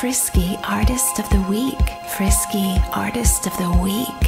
Frisky Artist of the Week. Frisky Artist of the Week.